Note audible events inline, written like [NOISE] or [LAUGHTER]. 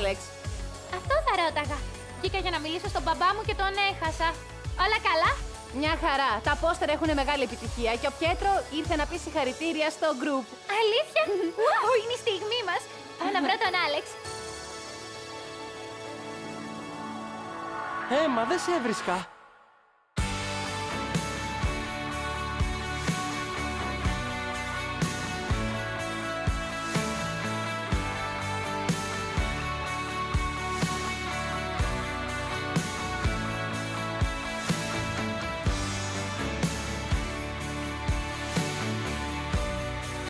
Άλεξ. Αυτό θα ρώταγα. Βγήκα για να μιλήσω στον μπαμπά μου και τον έχασα. Όλα καλά; Μια χαρά. Τα πόστερ έχουν μεγάλη επιτυχία και ο Πιέτρο ήρθε να πει συγχαρητήρια στο group. Αλήθεια; [LAUGHS] Wow, είναι η στιγμή μας. Πάω να βρω τον Άλεξ. Ε, Έμα, δεν σε έβρισκα.